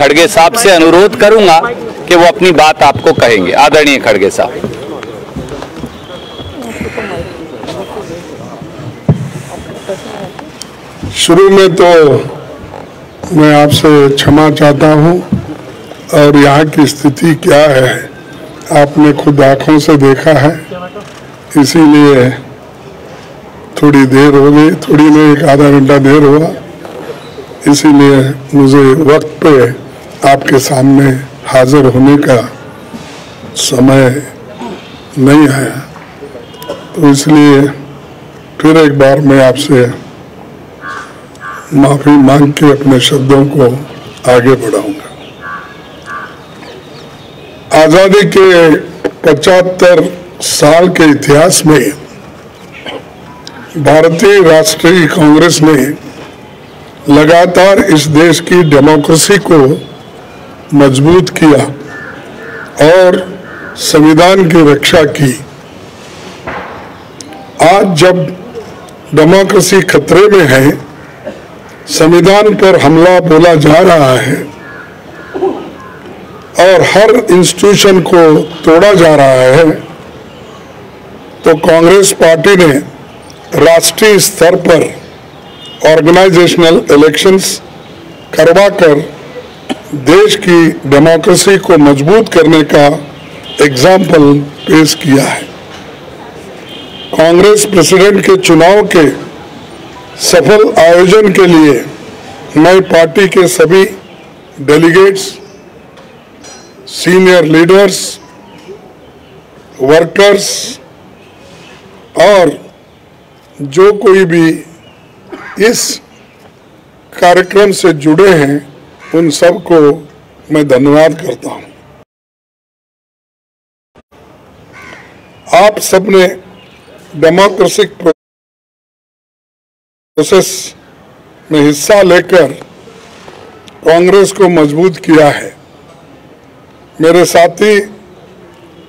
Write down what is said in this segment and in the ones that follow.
खड़गे साहब से अनुरोध करूँगा कि वो अपनी बात आपको कहेंगे। आदरणीय खड़गे साहब। शुरू में तो मैं आपसे क्षमा चाहता हूँ और यहाँ की स्थिति क्या है, आपने खुद आँखों से देखा है, इसीलिए थोड़ी देर हो गई, थोड़ी में एक आधा घंटा देर हुआ, इसीलिए मुझे वक्त पे आपके सामने हाजिर होने का समय नहीं आया। तो इसलिए फिर एक बार मैं आपसे माफ़ी मांग के अपने शब्दों को आगे बढ़ाऊँगा। आज़ादी के 75 साल के इतिहास में भारतीय राष्ट्रीय कांग्रेस ने लगातार इस देश की डेमोक्रेसी को मज़बूत किया और संविधान की रक्षा की। आज जब डेमोक्रेसी खतरे में है, संविधान पर हमला बोला जा रहा है और हर इंस्टीट्यूशन को तोड़ा जा रहा है तो कांग्रेस पार्टी ने राष्ट्रीय स्तर पर ऑर्गेनाइजेशनल इलेक्शंस करवाकर देश की डेमोक्रेसी को मज़बूत करने का एग्ज़ाम्पल पेश किया है। कांग्रेस प्रेसिडेंट के चुनाव के सफल आयोजन के लिए मैं पार्टी के सभी डेलीगेट्स सीनियर लीडर्स वर्कर्स और जो कोई भी इस कार्यक्रम से जुड़े हैं उन सबको मैं धन्यवाद करता हूँ। आप सबने डेमोक्रेसिक प्रोसेस में हिस्सा लेकर कांग्रेस को मज़बूत किया है। मेरे साथी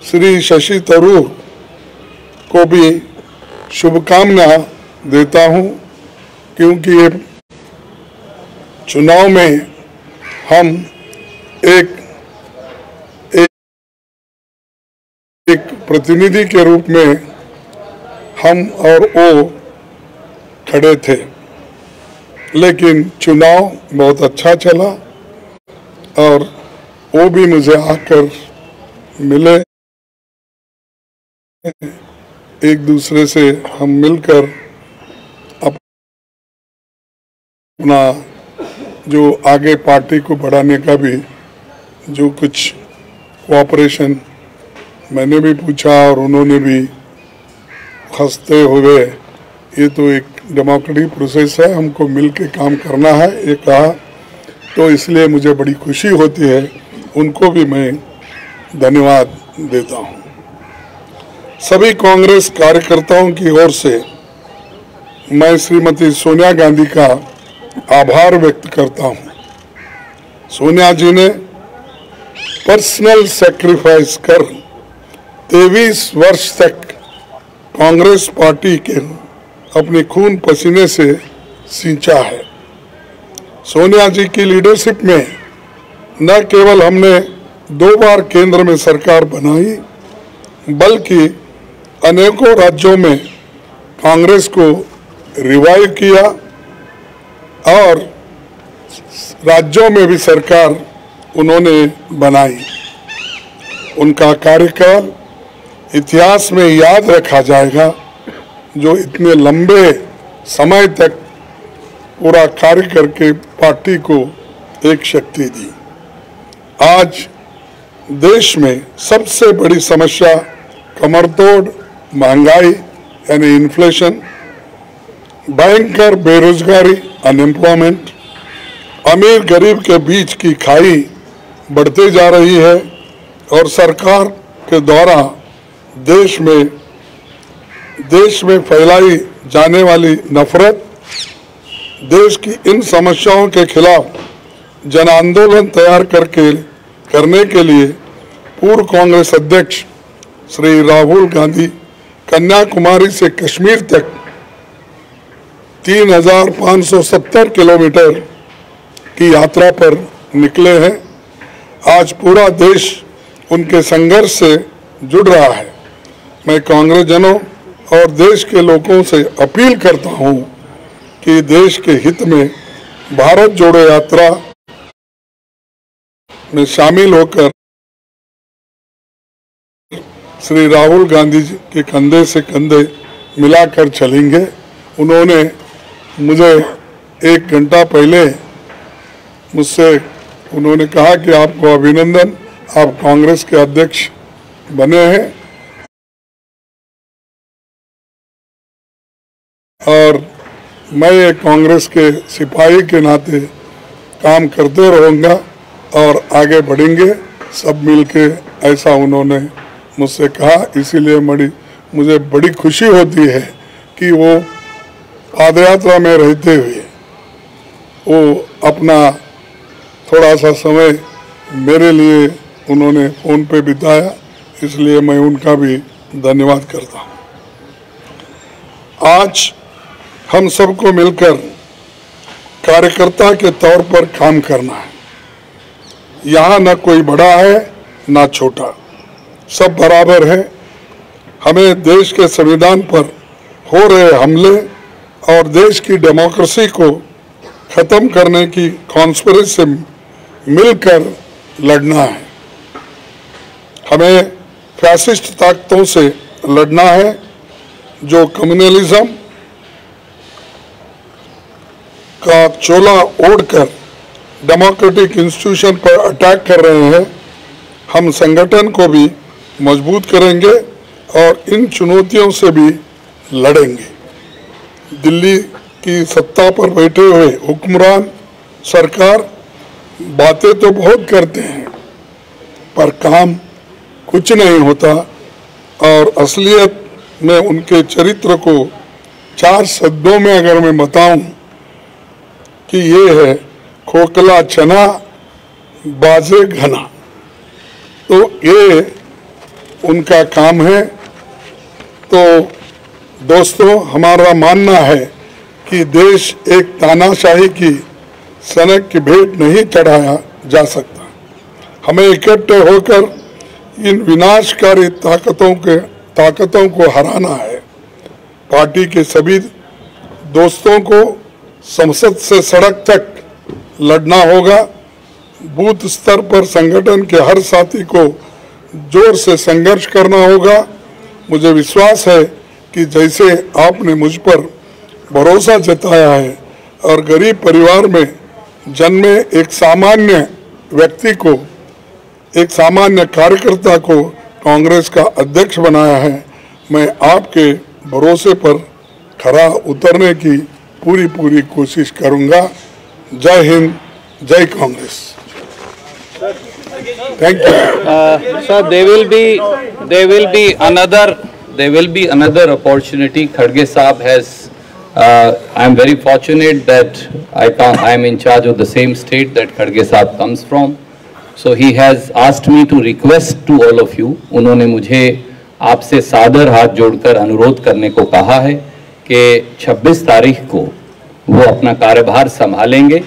श्री शशि तरूर को भी शुभकामना देता हूँ, क्योंकि ये चुनाव में हम एक एक, प्रतिनिधि के रूप में हम और वो खड़े थे। लेकिन चुनाव बहुत अच्छा चला और वो भी मुझे आकर मिले। एक दूसरे से हम मिलकर अपना जो आगे पार्टी को बढ़ाने का भी जो कुछ कोऑपरेशन मैंने भी पूछा और उन्होंने भी हँसते हुए, ये तो एक डेमोक्रेटिक प्रोसेस है, हमको मिल के काम करना है, ये कहा। तो इसलिए मुझे बड़ी खुशी होती है, उनको भी मैं धन्यवाद देता हूँ। सभी कांग्रेस कार्यकर्ताओं की ओर से मैं श्रीमती सोनिया गांधी का आभार व्यक्त करता हूँ। सोनिया जी ने पर्सनल सेक्रीफाइस कर तेईस वर्ष तक कांग्रेस पार्टी के अपने खून पसीने से सींचा है। सोनिया जी की लीडरशिप में न केवल हमने दो बार केंद्र में सरकार बनाई, बल्कि अनेकों राज्यों में कांग्रेस को रिवाइव किया और राज्यों में भी सरकार उन्होंने बनाई। उनका कार्यकाल इतिहास में याद रखा जाएगा, जो इतने लंबे समय तक पूरा कार्य करके पार्टी को एक शक्ति दी। आज देश में सबसे बड़ी समस्या कमरतोड़, महँगाई, यानी इन्फ्लेशन भयंकर बेरोजगारी अनएम्प्लॉयमेंट अमीर गरीब के बीच की खाई बढ़ते जा रही है और सरकार के द्वारा देश में देश में फैलाई जाने वाली नफरत, देश की इन समस्याओं के खिलाफ जन आंदोलन तैयार करके, करने के लिए पूर्व कांग्रेस अध्यक्ष श्री राहुल गांधी, कन्याकुमारी से कश्मीर तक 3,570 किलोमीटर की यात्रा पर निकले हैं। आज पूरा देश उनके संघर्ष से जुड़ रहा है। मैं कांग्रेस जनों और देश के लोगों से अपील करता हूँ कि देश के हित में भारत जोड़ो यात्रा में शामिल होकर श्री राहुल गांधी जी के कंधे से कंधे मिलाकर चलेंगे। उन्होंने मुझे एक घंटा पहले मुझसे उन्होंने कहा कि आपको अभिनंदन, आप कांग्रेस के अध्यक्ष बने हैं। और मैं एक कांग्रेस के सिपाही के नाते काम करते रहूँगा और आगे बढ़ेंगे, सब मिलके, ऐसा उन्होंने मुझसे कहा। इसीलिए बड़ी मुझे बड़ी खुशी होती है कि वो पादयात्रा में रहते हुए वो अपना थोड़ा सा समय मेरे लिए उन्होंने फ़ोन पे बिताया, इसलिए मैं उनका भी धन्यवाद करता हूँ। आज हम सबको मिलकर कार्यकर्ता के तौर पर काम करना है। यहाँ न कोई बड़ा है, न छोटा। सब बराबर है। हमें देश के संविधान पर हो रहे हमले और देश की डेमोक्रेसी को खत्म करने की कॉन्स्परेसी से मिलकर लड़ना है। हमें फैसिस्ट ताकतों से लड़ना है, जो कम्युनलिज्म का चोला ओढ़कर डेमोक्रेटिक इंस्टीट्यूशन पर अटैक कर रहे हैं। हम संगठन को भी मज़बूत करेंगे और इन चुनौतियों से भी लड़ेंगे। दिल्ली की सत्ता पर बैठे हुए हुक्मरान सरकार बातें तो बहुत करते हैं, पर काम कुछ नहीं होता और असलियत में उनके चरित्र को चार शब्दों में अगर मैं बताऊँ कि ये है खोखला चना, बाजे घना। तो ये उनका काम है। तो दोस्तों, हमारा मानना है कि देश एक तानाशाही की सनक की भेंट नहीं चढ़ाया जा सकता। हमें इकट्ठे होकर इन विनाशकारी ताकतों के, ताकतों को हराना है। पार्टी के सभी दोस्तों को संसद से सड़क तक लड़ना होगा। बूथ स्तर पर संगठन के हर साथी को ज़ोर से संघर्ष करना होगा। मुझे विश्वास है कि जैसे आपने मुझ पर भरोसा जताया है और गरीब परिवार में जन्मे एक सामान्य व्यक्ति को एक सामान्य कार्यकर्ता को कांग्रेस का अध्यक्ष बनाया है मैं आपके भरोसे पर खरा उतरने की पूरी पूरी कोशिश करूँगा। जय हिंद जय Congress. Thank you sir, there will be, there will be another, there will be another opportunity. Khadge Saab has, uh, I am very fortunate that I come, am in charge of the same state that Khadge Saab comes from. So he has asked me to request to all of you, उन्होंने मुझे आपसे सादर हाथ जोड़कर अनुरोध करने को कहा है कि 26 तारीख को वो अपना कार्यभार संभालेंगे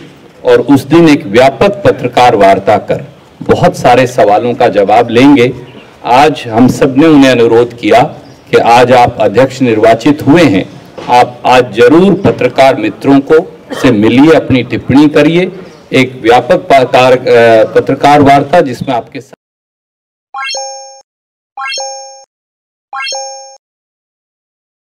और उस दिन एक व्यापक पत्रकार वार्ता कर बहुत सारे सवालों का जवाब लेंगे आज हम सबने उन्हें अनुरोध किया कि आज आप अध्यक्ष निर्वाचित हुए हैं, आप आज ज़रूर पत्रकार मित्रों को से मिलिए, अपनी टिप्पणी करिए। एक व्यापक पत्रकार वार्ता जिसमें आपके